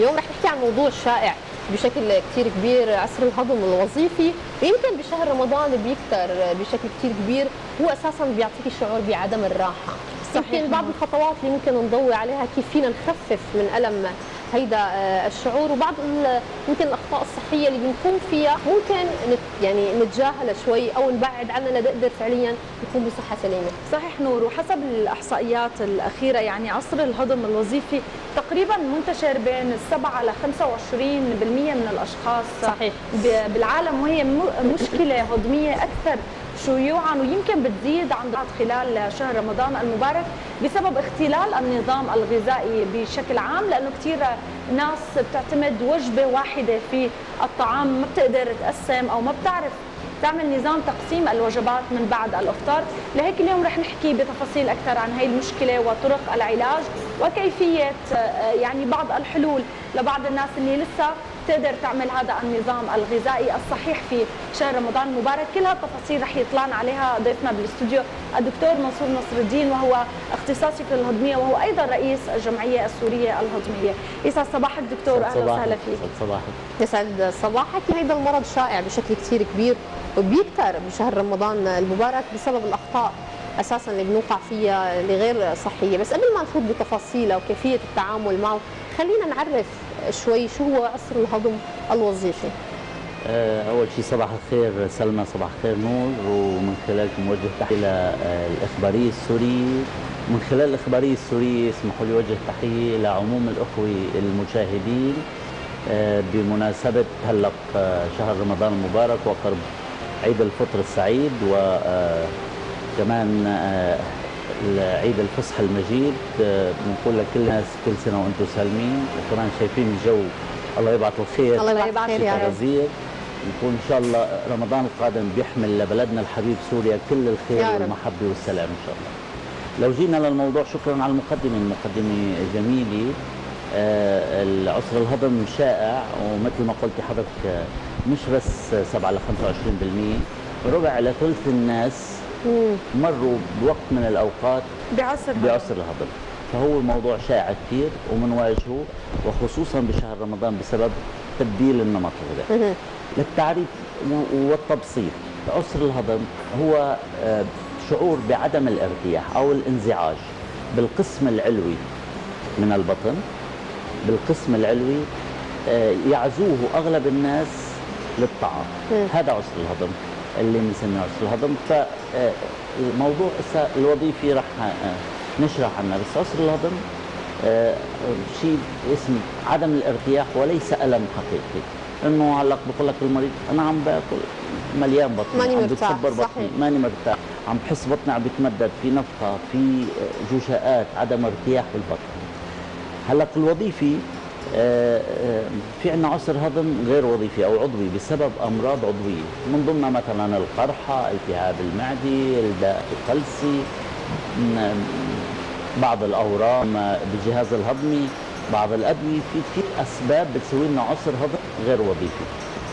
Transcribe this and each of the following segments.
اليوم رح نحكي عن موضوع شائع بشكل كثير كبير عسر الهضم الوظيفي. يمكن بشهر رمضان بيكثر بشكل كثير كبير هو أساسا بيعطيك شعور بعدم الراحة. صحيح يمكن بعض الخطوات اللي ممكن نضوي عليها كيف فينا نخفف من ألم هيدا آه، الشعور. وبعض يمكن الأخطاء الصحية اللي بنكون فيها ممكن يعني نتجاهلها شوي أو نبعد عنها لنقدر فعليا نكون بصحة سليمة. صحيح نور. وحسب الإحصائيات الأخيرة يعني عصر الهضم الوظيفي تقريبا منتشر بين 7 ل 25% من الأشخاص. صحيح. بالعالم وهي مشكلة هضمية أكثر شيوعا ويمكن بتزيد عند خلال شهر رمضان المبارك بسبب اختلال النظام الغذائي بشكل عام لأنه كثير ناس بتعتمد وجبة واحدة في الطعام ما بتقدر تقسم أو ما بتعرف تعمل نظام تقسيم الوجبات من بعد الإفطار. لهيك اليوم رح نحكي بتفاصيل أكثر عن هي المشكلة وطرق العلاج وكيفية آه، يعني بعض الحلول لبعض الناس اللي لسه تقدر تعمل هذا النظام الغذائي الصحيح في شهر رمضان المبارك. كل هالتفاصيل رح يطلعنا عليها ضيفنا بالاستوديو الدكتور منصور نصر الدين وهو اختصاصي في الهضمية وهو أيضا رئيس الجمعية السورية الهضمية. يسعد صباحك دكتور أهلا وسهلا فيك. يسعد صباحك. يسعد صباحك. هذا المرض شائع بشكل كثير كبير وبيكثر بشهر رمضان المبارك بسبب الأخطاء أساسا اللي بنوقع فيها اللي غير صحية. بس قبل ما نفوت بتفاصيلها وكيفية التعامل معه خلينا نعرف شوي شو هو عصر الهضم الوظيفي؟ آه، أول شيء صباح الخير سلمى صباح الخير نور. ومن خلالكم موجه تحية للاخباريه السوري. من خلال الاخباريه السوريه اسمحوا لي وجه تحية لعموم الأخوة المشاهدين آه، بمناسبة هلق آه، شهر رمضان المبارك وقرب عيد الفطر السعيد وكمان عيد الفصح المجيد آه، بنقول لكل الناس كل سنة وأنتم سالمين. وكمان شايفين الجو. الله يبعث الخير. الله يبعث الخير يا رب. نكون إن شاء الله رمضان القادم بيحمل لبلدنا الحبيب سوريا كل الخير والمحبة والسلام إن شاء الله. لو جينا للموضوع شكرا على المقدمة، المقدمة جميلة. آه العسر الهضم شائع. ومثل ما قلت حضرتك مش بس 7 ل 25% ربع لثلث الناس مروا بوقت من الأوقات بعصر بعصر الهضم. فهو الموضوع شائع كثير ومنواجهه وخصوصا بشهر رمضان بسبب تبديل النمط الغذائي للتعريف والتبسيط. عسر الهضم هو آه، شعور بعدم الارتياح أو الانزعاج بالقسم العلوي من البطن بالقسم العلوي آه، يعزوه أغلب الناس للطعام. هذا عسر الهضم. اللي عسر الهضم فالموضوع الوظيفي راح آه، نشرح عنه بس عسر الهضم آه، شيء اسمه عدم الارتياح وليس ألم حقيقي. إنه علق بقول لك المريض أنا عم باكل مليان بطني ماني عم مرتاح بتصبر بطني ماني مرتاح. عم بحس بطني عم بيتمدد في نفخه في جشاءات عدم ارتياح بالبطن. هلأ الوظيفي آه، آه، في عندنا عسر هضم غير وظيفي أو عضوي بسبب أمراض عضوية من ضمنها مثلا القرحة، التهاب المعدة، الداء الفلسي بعض الأورام بالجهاز الهضمي، بعض الأدوية في كثير أسباب بتسوي لنا عسر هضم غير وظيفي.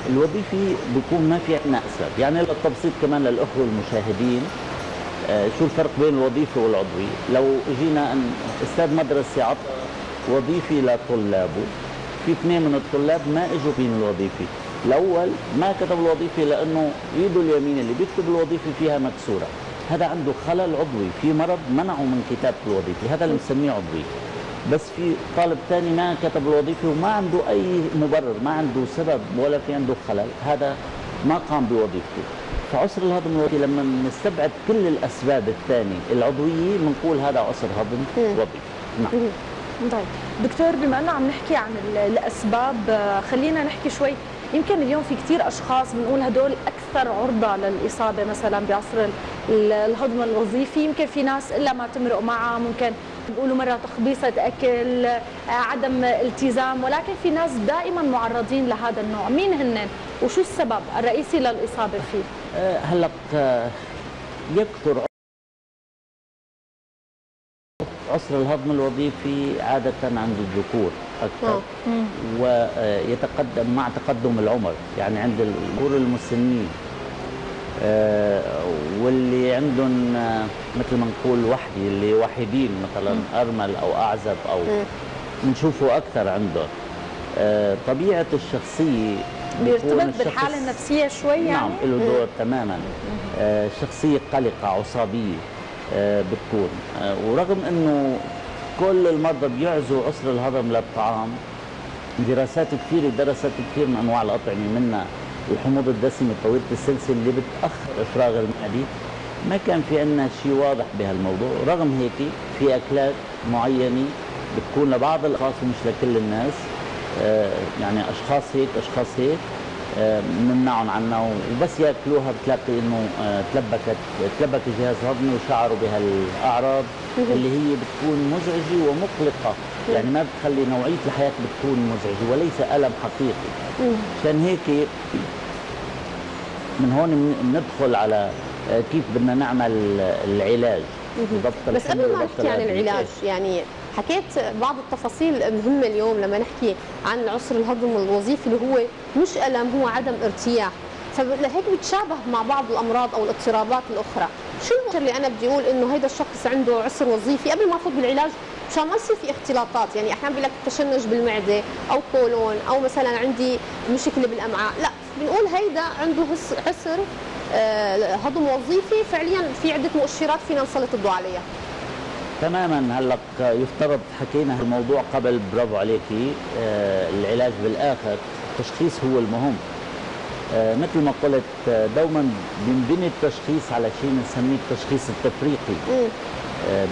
الوظيفي بيكون ما في عندنا أسباب، يعني للتبسيط كمان للأخوة المشاهدين آه، شو الفرق بين الوظيفي والعضوي؟ لو جينا أستاذ مدرسة عطى وظيفي لطلابه في اثنين من الطلاب ما اجوا بين الوظيفي الأول ما كتب الوظيفي لأنه ايده اليمين اللي بيكتب الوظيفي فيها مكسورة. هذا عنده خلل عضوي. في مرض منعه من كتابة الوظيفي هذا اللي بنسميه عضوي. بس في طالب ثاني ما كتب الوظيفي وما عنده أي مبرر ما عنده سبب ولا في عنده خلل. هذا ما قام بوظيفته. فعسر الهضم الوظيفي. لما نستبعد كل الأسباب الثانية العضوية بنقول هذا عسر هضم وظيفي نعم. طيب دكتور بما إنه عم نحكي عن الأسباب خلينا نحكي شوي. يمكن اليوم في كثير أشخاص بنقول هدول أكثر عرضة للإصابة مثلا بعصر الهضم الوظيفي. يمكن في ناس إلا ما تمرق معها ممكن بيقولوا مرة تخبيصة أكل عدم التزام. ولكن في ناس دائما معرضين لهذا النوع. مين هن؟ وشو السبب الرئيسي للإصابة فيه؟ أه، هلأ يكثر عسر الهضم الوظيفي عادة عند الذكور أكثر. ويتقدم مع تقدم العمر يعني عند الذكور المسنين. آه، واللي عندهم آه، مثل ما نقول وحدي اللي وحيدين مثلا أرمل أو أعزب أو بنشوفه أكثر عندهم. آه، طبيعة الشخصية بيكون بيرتبط الشخص- بالحالة النفسية شوي يعني؟ نعم له دور تماما. آه، شخصية قلقة آه، بتكون آه، ورغم إنه كل المرضى بيعزوا عسر الهضم للطعام دراسات كثيرة درست كثير من أنواع الاطعمه منها الحموض الدسمه طويله السلسله اللي بتأخر إفراغ المعدة. ما كان في عندنا شيء واضح بهالموضوع. رغم هيك في أكلات معينة بتكون لبعض الأشخاص ومش لكل الناس. آه، يعني أشخاص هيك أشخاص هيك. بنمنعهم عنها وبس ياكلوها بتلاقي إنه آه، تلبكت تلبك الجهاز الهضمي وشعروا بهالأعراض اللي هي بتكون مزعجة ومقلقة. يعني ما بتخلي نوعية الحياة بتكون مزعجة وليس ألم حقيقي. عشان هيك من هون بن- بندخل على آه، كيف بدنا نعمل العلاج. بس قبل ما نحكي عن. العلاج يعني حكيت بعض التفاصيل المهمة اليوم لما نحكي عن العسر الهضم الوظيفي اللي هو مش ألم هو عدم ارتياح. فلهيك بتشابه مع بعض الأمراض أو الاضطرابات الأخرى. شو المؤشر اللي أنا بدي أقول إنه هيدا الشخص عنده عسر وظيفي قبل ما أفوت بالعلاج؟ مشان ما يصير في اختلاطات. يعني أحيانا بيقول لك تشنج بالمعدة أو كولون أو مثلا عندي مشكلة بالأمعاء. لا بنقول هيدا عنده عسر آه، هضم وظيفي فعليا في عدة مؤشرات فينا نسلط الضوء عليها. تماما هلا يفترض حكينا هالموضوع قبل برافو عليكي آه العلاج بالآخر التشخيص هو المهم. آه مثل ما قلت آه، دوما بينبني التشخيص على شيء بنسميه التشخيص التفريقي. مم.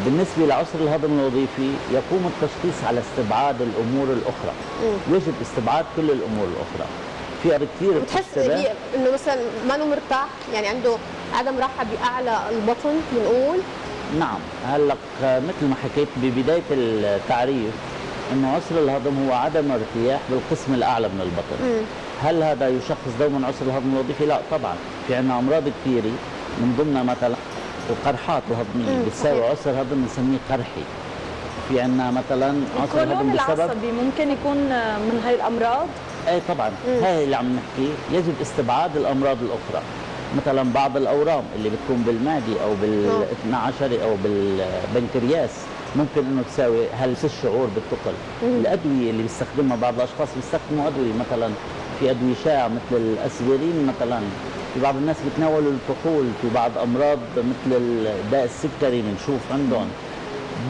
بالنسبة لعسر الهضم الوظيفي يقوم التشخيص على استبعاد الأمور الأخرى. يجب استبعاد كل الأمور الأخرى. في كثير بتحس إنه مثلا ما مرتاح؟ يعني عنده عدم راحة بأعلى البطن بنقول. نعم. هلا مثل ما حكيت ببداية التعريف انه عسر الهضم هو عدم ارتياح بالقسم الأعلى من البطن. هل هذا يشخص دوما عسر الهضم الوظيفي؟ لا طبعا. في عندنا أمراض كثيرة من ضمنها مثلا القرحات الهضمية مم، بتساوي. عسر هضم بنسميه قرحي. في عندنا مثلا عسر الهضم بسبب العصبي ممكن يكون من هاي الأمراض؟ اي طبعا. هاي اللي عم نحكي. يجب استبعاد الأمراض الأخرى. مثلا بعض الأورام اللي بتكون بالمعده أو بال نعم. 12 أو بالبنكرياس ممكن إنه تساوي هال الشعور بالثقل الأدوية اللي بيستخدمها بعض الأشخاص بيستخدموا أدوية مثلا في أدوية شائعة مثل الاسبرين مثلا. في بعض الناس بيتناولوا الكحول في بعض أمراض مثل الداء السكري بنشوف عندهم.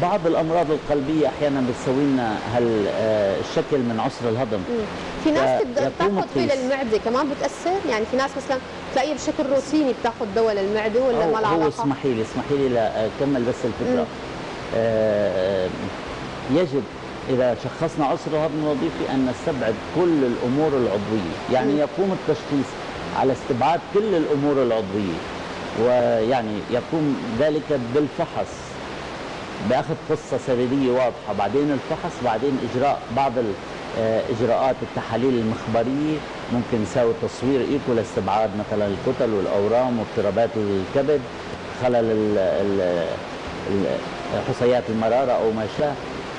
بعض الأمراض القلبية أحيانا بتسوي لنا هالشكل من عسر الهضم. في ناس بتاخذ القيس. للمعده كمان بتأثر؟ يعني في ناس مثلا تلاقيها بشكل روتيني بتاخذ دواء للمعدة ولا ما لها هو علاقه اسمحي لي اسمحي لي لاكمل بس الفكرة. آه يجب إذا شخصنا عسر الهضم الوظيفي أن نستبعد كل الأمور العضوية. يعني مم. يقوم التشخيص على استبعاد كل الأمور العضوية. ويعني يقوم ذلك بالفحص. بأخذ قصة سريرية واضحة. بعدين الفحص بعدين إجراء بعض الاجراءات التحاليل المخبرية ممكن نساوي تصوير إيكو لاستبعاد مثلا الكتل والأورام واضطرابات الكبد خلل ال- حصيات المرارة أو ما شابه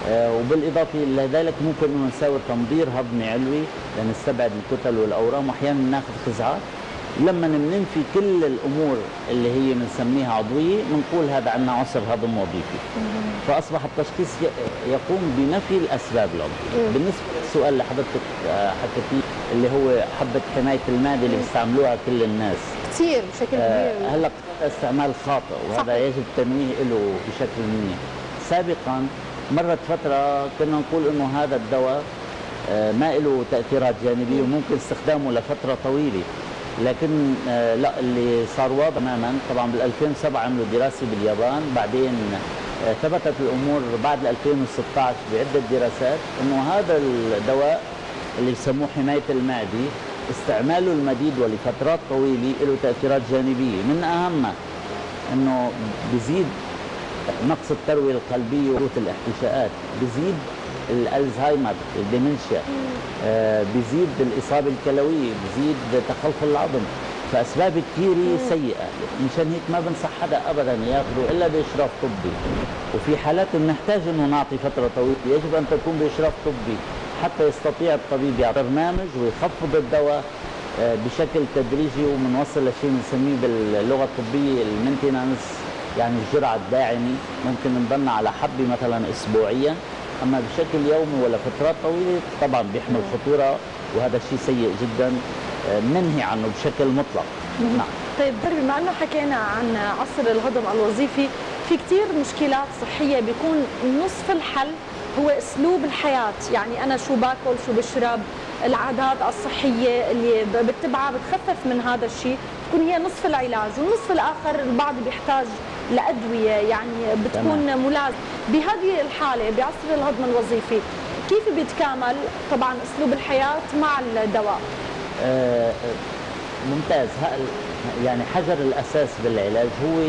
آه، وبالإضافة إلى ذلك ممكن نساوي تنظير هضمي علوي لنستبعد الكتل والأورام واحيانا ناخذ خزعات. لما بننفي كل الأمور اللي هي بنسميها عضوية بنقول هذا عندنا عسر هضم وظيفي فأصبح التشخيص يقوم بنفي الأسباب العضوية. بالنسبة للسؤال اللي حضرتك آه، حكيتيه اللي هو حبة حمايه المعده اللي بيستعملوها كل الناس. كثير بشكل آه، كبير. هلأ هذا استعمال خاطئ وهذا صحيح. يجب التنويه له بشكل منيح. سابقا مرت فترة كنا نقول إنه هذا الدواء آه، ما له تأثيرات جانبية وممكن استخدامه لفترة طويلة. لكن آه، لا اللي صار واضح تماما. طبعا بال 2007 عملوا دراسة باليابان. بعدين آه، ثبتت الأمور بعد 2016 بعدة دراسات إنه هذا الدواء اللي بسموه حماية المعدة استعماله المديد ولفترات طويلة له تأثيرات جانبية. من اهمها إنه بزيد نقص التروية القلبية وقوة الاحتشاءات بزيد الألزهايمر ال dementia آه بزيد الإصابة الكلوية بزيد تخلخل العظم. فأسباب كثيره سيئة. مشان هيك ما بنصح حدا ابدا ياخذه إلا بإشراف طبي. وفي حالات بنحتاج إنه نعطي فترة طويلة. يجب أن تكون بإشراف طبي حتى يستطيع الطبيب يعطي برنامج ويخفض الدواء آه، بشكل تدريجي وبنوصل لشيء بنسميه باللغة الطبية ال maintenance يعني الجرعة الداعمة. ممكن نضلنا على حبة مثلا اسبوعيا. أما بشكل يومي ولا فترات طويلة طبعا بيحمل خطورة وهذا الشيء سيء جدا. آه، ننهي عنه بشكل مطلق. نعم. طيب بما انه حكينا عن عصر الهضم الوظيفي. في كثير مشكلات صحية بيكون نصف الحل هو أسلوب الحياة. يعني أنا شو باكل شو بشرب العادات الصحية اللي بتبعها بتخفف من هذا الشيء تكون هي نصف العلاج. والنصف الآخر البعض بيحتاج لادويه يعني بتكون ملازمه بهذه الحالة بعصر الهضم الوظيفي كيف بيتكامل؟ طبعا أسلوب الحياة مع الدواء. آه ممتاز. يعني حجر الأساس بالعلاج هو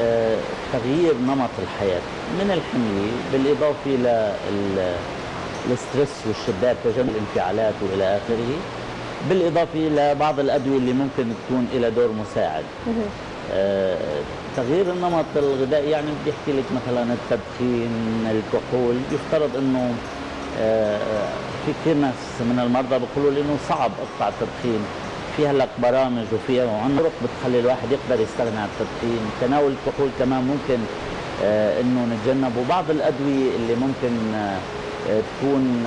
آه تغيير نمط الحياة من الحمية بالإضافة للستريس والشدات تجنب الانفعالات وإلى آخره بالإضافة لبعض الأدوية اللي ممكن تكون لها دور مساعد. آه تغيير النمط الغذائي يعني بيحكي لك مثلا التدخين الكحول يفترض إنه آه في كثير ناس من المرضى بيقولوا لي إنه صعب اقطع التدخين. في هلأ برامج وفيها طرق بتخلي الواحد يقدر يستغني عن التدخين. تناول الكحول كمان ممكن آه إنه نتجنبه. بعض الأدوية اللي ممكن آه تكون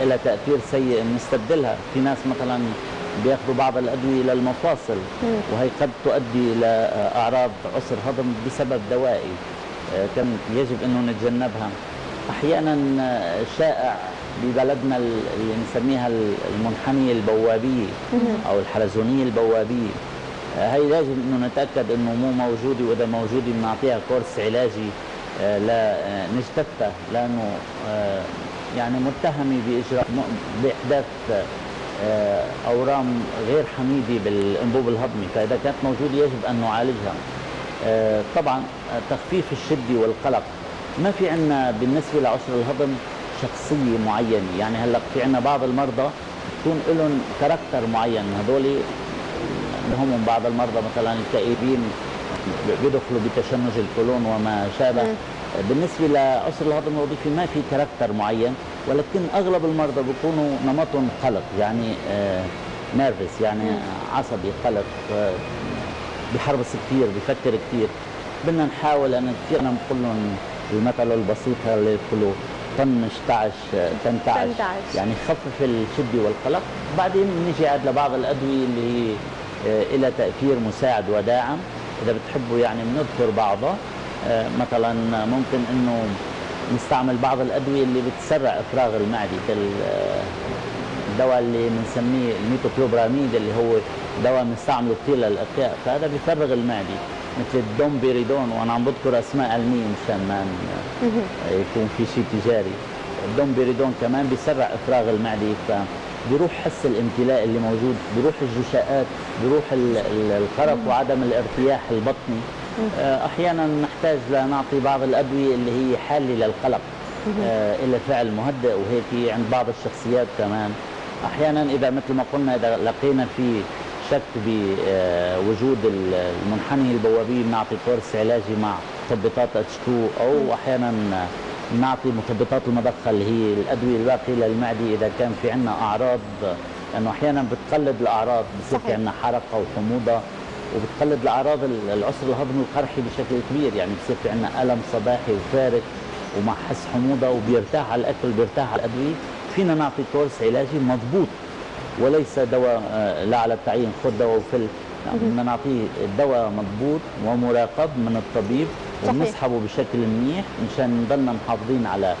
لها تأثير سيء نستبدلها. في ناس مثلا بياخذوا بعض الادويه للمفاصل وهي قد تؤدي إلى أعراض عسر هضم بسبب دوائي كان يجب أنه نتجنبها. أحيانا شائع ببلدنا اللي نسميها المنحنيه البوابيه أو الحلزونيه البوابيه هي لازم أنه نتأكد أنه مو موجودة وإذا موجودة بنعطيها كورس علاجي لا نجتثها لأنه يعني متهمة بإجراء بإحداث أورام غير حميده بالإنبوب الهضمي فإذا كانت موجودة يجب أن نعالجها. طبعا تخفيف الشدة والقلق. ما في عندنا بالنسبة لعسر الهضم شخصية معينة. يعني هلأ في عندنا بعض المرضى بتكون لهم كاركتر معين. هذول هم بعض المرضى مثلا الكئيبين بيدخلوا بتشنج القولون وما شابه. بالنسبة لعسر الهضم الوظيفي ما في character معين. ولكن أغلب المرضى بيكونوا نمطهم قلق يعني nervous يعني عصبي قلق بحربس كثير بفكر كثير بدنا نحاول أن كثير نقول لهم المثل البسيط اللي يقولوا طنش تعش تنتعش. يعني خفف الشدة والقلق. بعدين نيجي عاد لبعض الأدوية اللي هي لها تأثير مساعد وداعم. إذا بتحبوا يعني بنذكر بعضها. مثلا ممكن إنه نستعمل بعض الأدوية اللي بتسرع إفراغ المعدة الدواء اللي بنسميه الميتوكلوبراميد اللي هو دواء بنستعمله كثير للاقياء فهذا بيفرغ المعدة مثل ال domperidone وأنا عم بذكر أسماء علمية مشان ما يكون في شيء تجاري. ال domperidone كمان بيسرع إفراغ المعدة فبيروح حس الامتلاء اللي موجود بيروح الجشاءات بيروح الخرف وعدم الارتياح البطني. أحيانا نحتاج لنعطي بعض الأدوية اللي هي حالة للقلق إلى فعل مهدئ وهيك عند بعض الشخصيات كمان. أحيانا إذا مثل ما قلنا إذا لقينا في شك بوجود المنحنيه البوابيه بنعطي كورس علاجي مع مثبطات اتش 2 أو أحيانا نعطي مثبطات المضخه اللي هي الأدوية الواقيه للمعدة إذا كان في عندنا أعراض. لأنه أحيانا بتقلد الأعراض بصير في عندنا حرقة وحموضة. وبتقلد الأعراض العسر الهضمي القرحي بشكل كبير يعني بصير في عندنا ألم صباحي وفارق ومع حس حموضة وبيرتاح على الأكل بيرتاح على الأدوية. فينا نعطي كورس علاجي مضبوط وليس دواء لا على التعيين خذ دواء وفل. بدنا نعطيه الدواء مضبوط ومراقب من الطبيب وبنسحبه بشكل منيح مشان نضلنا محافظين على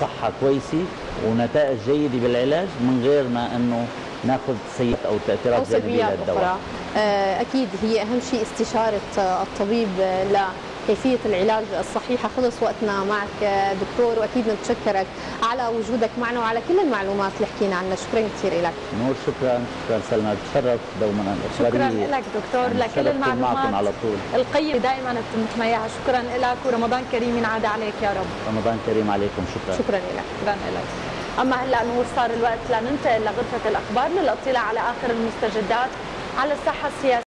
صحة كويسة ونتائج جيدة بالعلاج من غير ما إنه ناخذ سيئات أو تأثيرات جانبية للدواء. أكيد هي أهم شيء استشارة الطبيب كيفية العلاج الصحيحة. خلص وقتنا معك دكتور وأكيد نتشكرك على وجودك معنا وعلى كل المعلومات اللي حكينا عنها. شكرا كثير لك. نور شكرا. شكرا سلمى. بتشرف دوما. شكرا لك دكتور. لكل المعلومات على طول. القيمة دائما بتمت معها شكرا لك ورمضان كريم ينعاد عليك يا رب. رمضان كريم عليكم. شكرا. شكرا لك. شكرا لك. أما هلأ نور صار الوقت لننتقل لغرفة الأخبار. للاطلاع على آخر المستجدات. على الساحة السياسية.